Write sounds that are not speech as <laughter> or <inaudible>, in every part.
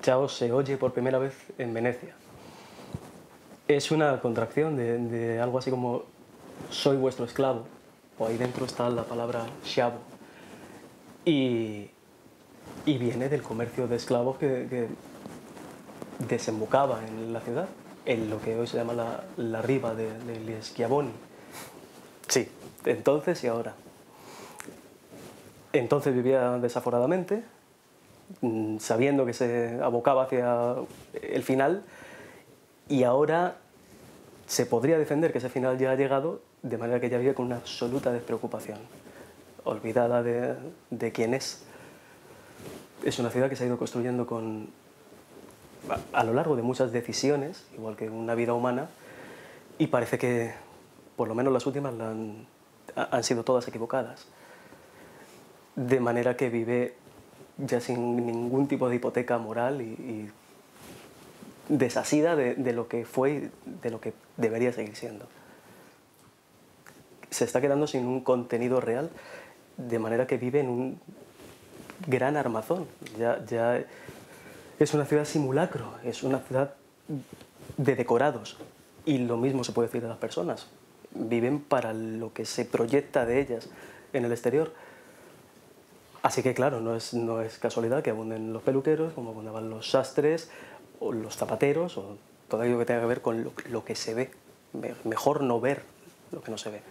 Chao, se oye por primera vez en Venecia. Es una contracción de, algo así como soy vuestro esclavo, o ahí dentro está la palabra chavo. Y, viene del comercio de esclavos que, desembocaba en la ciudad, en lo que hoy se llama la, la riba de, de Schiavoni. Sí, entonces y ahora. Entonces vivía desaforadamente, sabiendo que se abocaba hacia el final, y ahora se podría defender que ese final ya ha llegado, de manera que ya vive con una absoluta despreocupación, olvidada de, de quién es. Es una ciudad que se ha ido construyendo con, a, lo largo de muchas decisiones, igual que una vida humana, y parece que, por lo menos las últimas, han sido todas equivocadas. De manera que vive ya sin ningún tipo de hipoteca moral y, y desasida de, lo que fue y de lo que debería seguir siendo. Se está quedando sin un contenido real, de manera que vive en un gran armazón. Ya, ya es una ciudad simulacro, es una ciudad de decorados. Y lo mismo se puede decir de las personas. Viven para lo que se proyecta de ellas en el exterior. Así que claro, no es, no es casualidad que abunden los peluqueros, como abundaban los sastres, o los zapateros, o todo aquello que tenga que ver con lo, lo, que se ve. Mejor no ver lo que no se ve.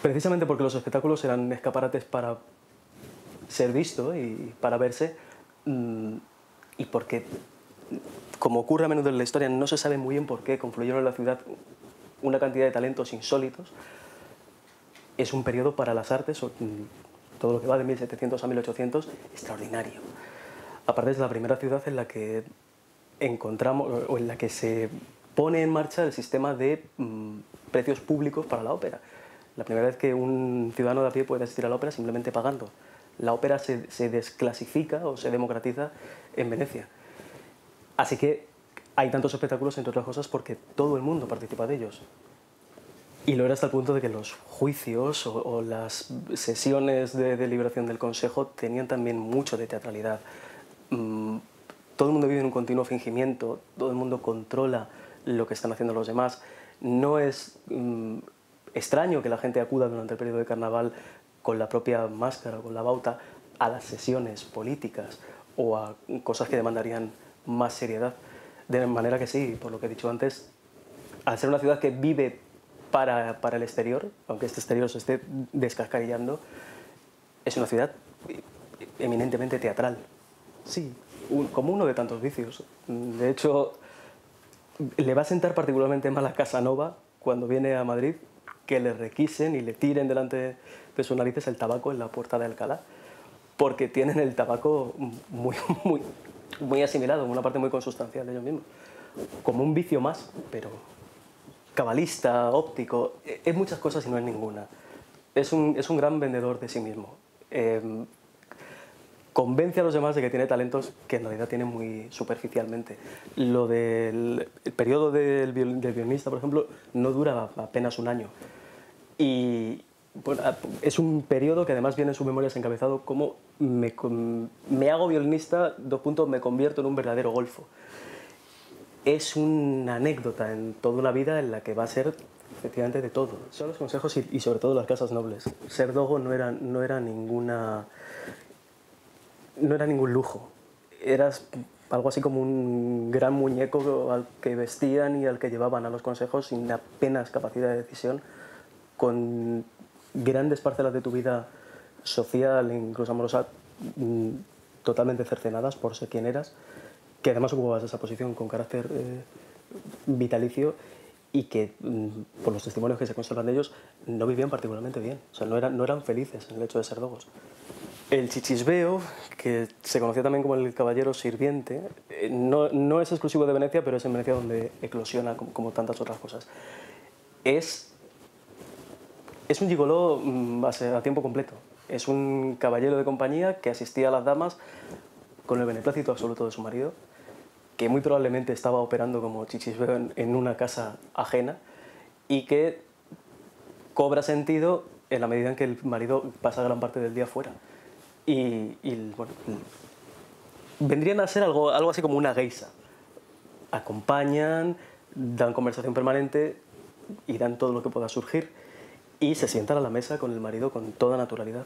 Precisamente porque los espectáculos eran escaparates para ser visto y para verse, mmm, y porque, como ocurre a menudo en la historia, no se sabe muy bien por qué confluyeron en la ciudad una cantidad de talentos insólitos, es un periodo para las artes, todo lo que va de 1700 a 1800, extraordinario. Aparte es la primera ciudad en la que encontramos, o en la que se pone en marcha el sistema de mmm, precios públicos para la ópera. La primera vez que un ciudadano de a pie puede asistir a la ópera simplemente pagando. La ópera se desclasifica o se democratiza en Venecia. Así que hay tantos espectáculos, entre otras cosas, porque todo el mundo participa de ellos. Y lo era hasta el punto de que los juicios o, o las sesiones de deliberación del Consejo tenían también mucho de teatralidad. Mm, todo el mundo vive en un continuo fingimiento, todo el mundo controla lo que están haciendo los demás. No es mm, extraño que la gente acuda durante el periodo de carnaval con la propia máscara, con la bauta, a las sesiones políticas o a cosas que demandarían más seriedad. De manera que sí, por lo que he dicho antes, al ser una ciudad que vive para, para el exterior, aunque este exterior se esté descascarillando, es una ciudad eminentemente teatral. Sí, un, como uno de tantos vicios. De hecho, le va a sentar particularmente mal a Casanova cuando viene a Madrid que le requisen y le tiren delante de sus narices el tabaco en la puerta de Alcalá, porque tienen el tabaco muy, <laughs> muy, muy asimilado, una parte muy consustancial de ellos mismos, como un vicio más, pero cabalista, óptico, es muchas cosas y no es ninguna. Es un, es un gran vendedor de sí mismo. Eh, convence a los demás de que tiene talentos que en realidad tiene muy superficialmente. Lo del el periodo del, del violinista, por ejemplo, no dura apenas un año. Y es un periodo que además viene en sus memorias encabezado como me, me hago violinista, dos puntos, me convierto en un verdadero golfo. Es una anécdota en toda una vida en la que va a ser efectivamente de todo. Son los consejos y, y sobre todo las casas nobles. Ser dogo no era, no era ninguna no era ningún lujo. Eras algo así como un gran muñeco al que vestían y al que llevaban a los consejos sin apenas capacidad de decisión, con grandes parcelas de tu vida social e incluso amorosa mm, totalmente cercenadas por ser quien eras, que además ocupabas esa posición con carácter eh, vitalicio y que, mm, por los testimonios que se conservan de ellos, no vivían particularmente bien. O sea, no eran, felices en el hecho de ser dogos. El chichisbeo, que se conocía también como el caballero sirviente, eh, no, no es exclusivo de Venecia, pero es en Venecia donde eclosiona como, como tantas otras cosas. Es, es un gigoló mm, a, a tiempo completo. Es un caballero de compañía que asistía a las damas con el beneplácito absoluto de su marido, que muy probablemente estaba operando como chichisbeo en, una casa ajena y que cobra sentido en la medida en que el marido pasa gran parte del día fuera. Y, y, bueno, vendrían a ser algo, algo así como una geisa. Acompañan, dan conversación permanente y dan todo lo que pueda surgir y se sientan a la mesa con el marido con toda naturalidad.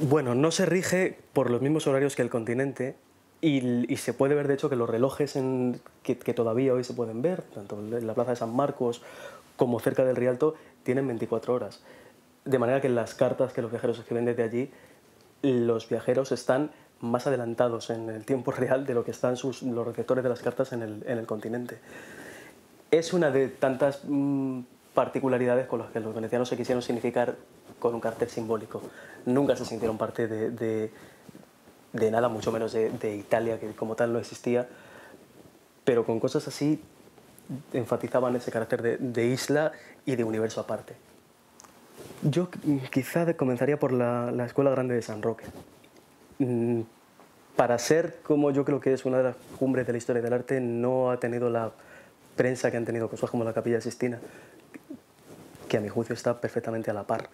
Bueno, no se rige por los mismos horarios que el continente y, se puede ver de hecho que los relojes en, que, todavía hoy se pueden ver, tanto en la plaza de San Marcos como cerca del Rialto, tienen 24 horas. De manera que las cartas que los viajeros escriben desde allí, los viajeros están más adelantados en el tiempo <laughs> real de lo que están sus, los receptores de las cartas en el, en el continente. Es una de tantas mm, particularidades con las que los venecianos se quisieron significar con un carácter simbólico. Nunca se sintieron parte de, de nada, mucho menos de, de, Italia, que como tal no existía, pero con cosas así enfatizaban ese carácter de, isla y de universo aparte. Yo quizá comenzaría por la, la Escuela Grande de San Roque. Mm, para ser como yo creo que es una de las cumbres de la historia del arte, no ha tenido la prensa que han tenido cosas como la Capilla Sistina, que a mi juicio está perfectamente a la par.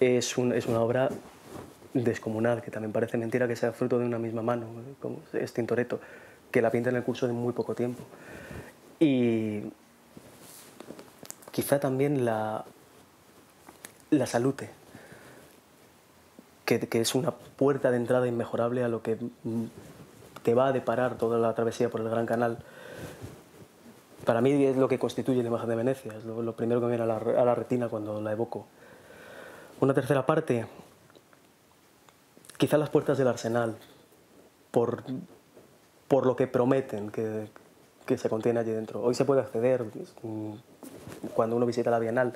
Es, un, es una obra descomunal, que también parece mentira que sea fruto de una misma mano, como es Tintoretto, que la pinta en el curso de muy poco tiempo. Y quizá también la, la salute, que, que, es una puerta de entrada inmejorable a lo que te va a deparar toda la travesía por el Gran Canal. Para mí es lo que constituye la imagen de Venecia, es lo, primero que me viene a la, a la, retina cuando la evoco. Una tercera parte, quizá las puertas del arsenal, por, por lo que prometen que, que se contiene allí dentro. Hoy se puede acceder mm, cuando uno visita la Bienal,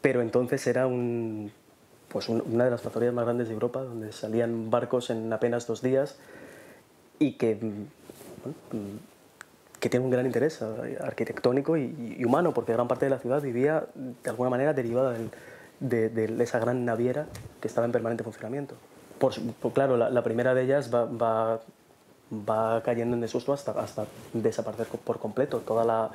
pero entonces era un, pues una de las factorías más grandes de Europa, donde salían barcos en apenas dos días y que, mm, que tiene un gran interés arquitectónico y, humano, porque gran parte de la ciudad vivía de alguna manera derivada de, de, esa gran naviera que estaba en permanente funcionamiento. Por, claro, la, primera de ellas va, va va cayendo en desuso hasta, hasta desaparecer por completo. Toda la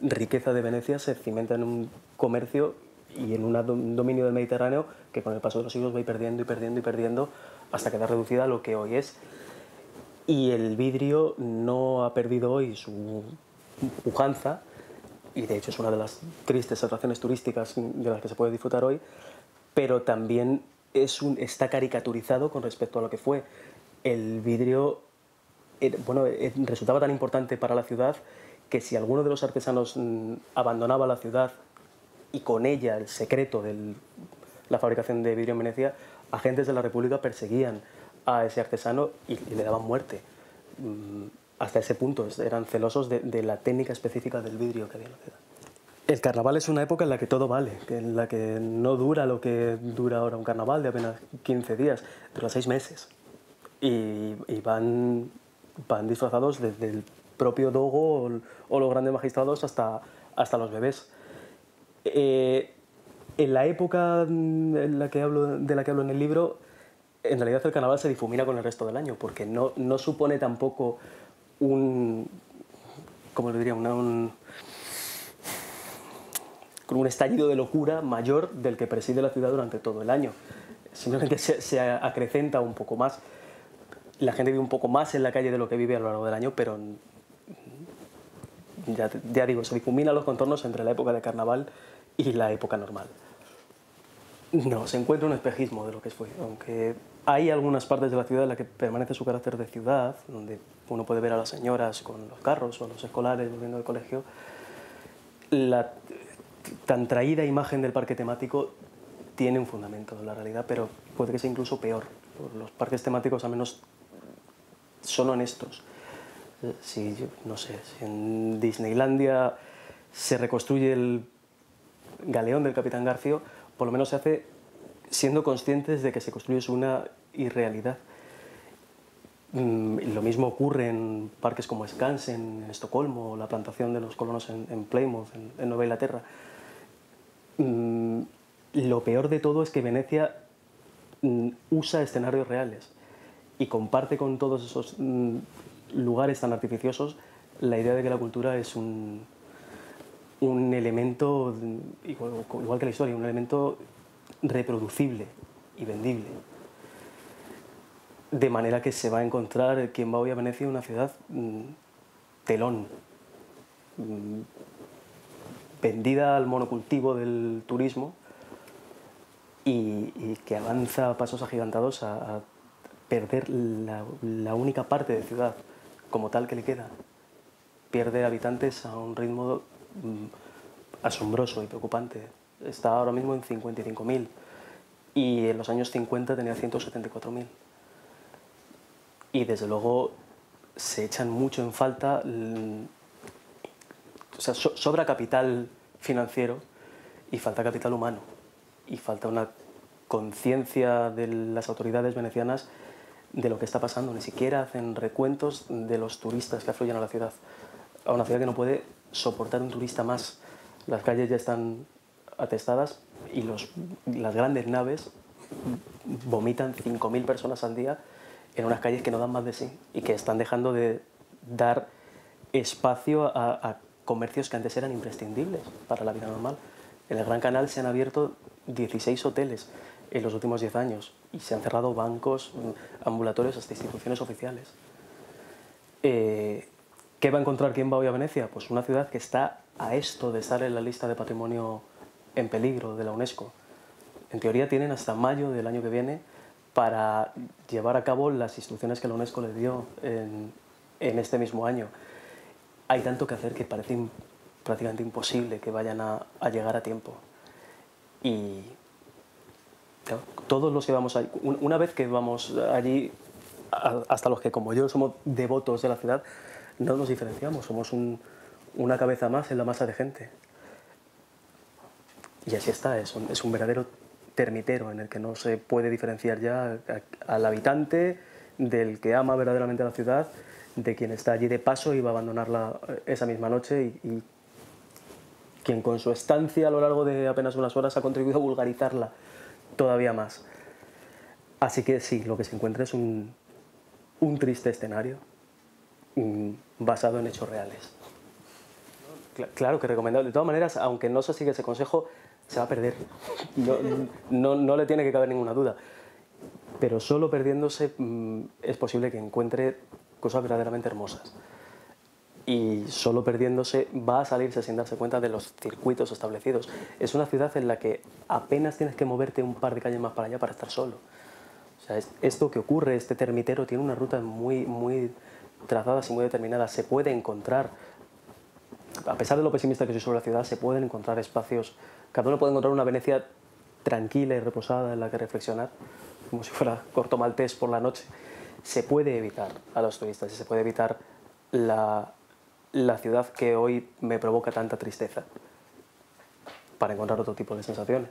riqueza de Venecia se cimenta en un comercio y en un dominio del Mediterráneo que con el paso de los siglos va perdiendo y perdiendo y perdiendo hasta quedar reducida a lo que hoy es. Y el vidrio no ha perdido hoy su pujanza, y de hecho es una de las tristes atracciones turísticas de las que se puede disfrutar hoy, pero también es un, está caricaturizado con respecto a lo que fue. El vidrio bueno, eh, resultaba tan importante para la ciudad que si alguno de los artesanos mm, abandonaba la ciudad y con ella el secreto de la fabricación de vidrio en Venecia, agentes de la República perseguían a ese artesano y, le daban muerte. Mm, hasta ese punto eran celosos de, la técnica específica del vidrio que había en la ciudad. El carnaval es una época en la que todo vale, en la que no dura lo que dura ahora un carnaval de apenas 15 días, dura seis meses. Y, van van disfrazados desde el propio dogo o, los grandes magistrados hasta, hasta los bebés. Eh, en la época en la que hablo, de la que hablo en el libro, en realidad el carnaval se difumina con el resto del año, porque no, no supone tampoco un, ¿cómo le diría? un, un estallido de locura mayor del que preside la ciudad durante todo el año. Simplemente se, se acrecenta un poco más la gente vive un poco más en la calle de lo que vive a lo largo del año, pero ya, ya digo, se difumina los contornos entre la época de carnaval y la época normal. No, se encuentra un espejismo de lo que fue, aunque hay algunas partes de la ciudad en las que permanece su carácter de ciudad, donde uno puede ver a las señoras con los carros o a los escolares volviendo del colegio, la tan traída imagen del parque temático tiene un fundamento en la realidad, pero puede que sea incluso peor. Los parques temáticos al menos son honestos. Si, no sé, si en Disneylandia se reconstruye el galeón del Capitán Garcio, por lo menos se hace siendo conscientes de que se construye una irrealidad. Mm, lo mismo ocurre en parques como Skansen, en Estocolmo, o la plantación de los colonos en, Plymouth, en, Nueva Inglaterra. Mm, lo peor de todo es que Venecia mm, usa escenarios reales y comparte con todos esos mm, lugares tan artificiosos la idea de que la cultura es un, un elemento, igual, que la historia, un elemento reproducible y vendible. De manera que se va a encontrar quien va hoy a Venecia una ciudad telón, vendida al monocultivo del turismo y, que avanza a pasos agigantados a, perder la, única parte de ciudad como tal que le queda. Pierde habitantes a un ritmo mm, asombroso y preocupante. Está ahora mismo en 55.000 y en los años 50 tenía 174.000. Y desde luego se echan mucho en falta, sobra capital financiero y falta capital humano y falta una conciencia de las autoridades venecianas de lo que está pasando. Ni siquiera hacen recuentos de los turistas que afluyen a la ciudad. A una ciudad que no puede soportar un turista más. Las calles ya están atestadas y las grandes naves vomitan 5.000 personas al día en unas calles que no dan más de sí y que están dejando de dar espacio a comercios que antes eran imprescindibles para la vida normal. En el Gran Canal se han abierto 16 hoteles en los últimos 10 años y se han cerrado bancos, mm, ambulatorios, hasta instituciones oficiales. Eh, ¿Qué va a encontrar quien va hoy a Venecia? Pues una ciudad que está a esto de estar en la lista de patrimonio en peligro de la UNESCO. En teoría tienen hasta mayo del año que viene para llevar a cabo las instrucciones que la UNESCO le dio en, en este mismo año. Hay tanto que hacer que parece prácticamente imposible que vayan a, a llegar a tiempo. Y todos los que vamos allí, una vez que vamos allí, hasta los que como yo somos devotos de la ciudad, no nos diferenciamos, somos una cabeza más en la masa de gente. Y así está, es un, es un verdadero termitero en el que no se puede diferenciar ya al habitante del que ama verdaderamente la ciudad, de quien está allí de paso y va a abandonarla eh, esa misma noche y quien con su estancia a lo largo de apenas unas horas ha contribuido a vulgarizarla todavía más. Así que sí, lo que se encuentra es un, un triste escenario mm, basado en hechos reales. Claro que recomendable. De todas maneras, aunque no se sigue ese consejo, se va a perder. No, no, no le tiene que caber ninguna duda. Pero solo perdiéndose mm, es posible que encuentre cosas verdaderamente hermosas. Y solo perdiéndose va a salirse sin darse cuenta de los circuitos establecidos. Es una ciudad en la que apenas tienes que moverte un par de calles más para allá para estar solo. O sea, esto que ocurre, este termitero, tiene una ruta muy, muy trazada y muy determinada. Se puede encontrar, a pesar de lo pesimista que soy sobre la ciudad, se pueden encontrar espacios. Cada uno puede encontrar una Venecia tranquila y reposada en la que reflexionar, como si fuera corto maltés por la noche. Se puede evitar a los turistas y se puede evitar la, la ciudad que hoy me provoca tanta tristeza para encontrar otro tipo de sensaciones.